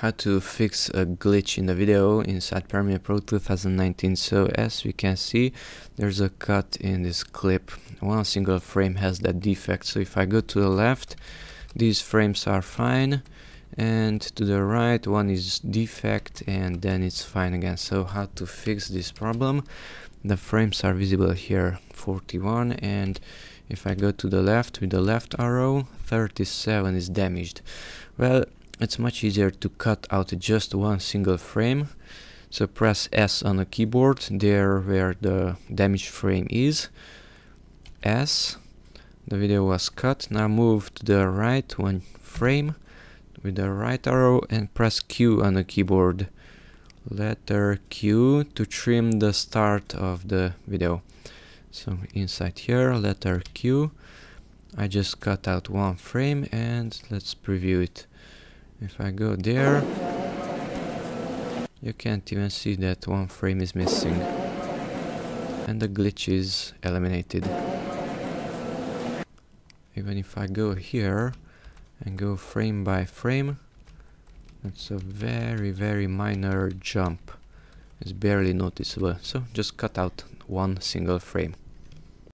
how to fix a glitch in the video inside Premiere Pro 2019 so as we can see there's a cut in this clip. One single frame has that defect. So if I go to the left these frames are fine. And to the right one is defect and then it's fine again. So how to fix this problem? The frames are visible here 41 and if I go to the left with the left arrow 37 is damaged. Well it's much easier to cut out just one single frame. So press S on the keyboard. There where the damaged frame is. S. The video was cut. Now move to the right one frame with the right arrow and press Q on the keyboard. Letter Q to trim the start of the video. So inside here letter Q. I just cut out one frame and let's preview it if I go there, you can't even see that one frame is missing. And the glitch is eliminated. Even if I go here and go frame by frame, it's a very very minor jump. It's barely noticeable. So just cut out one single frame.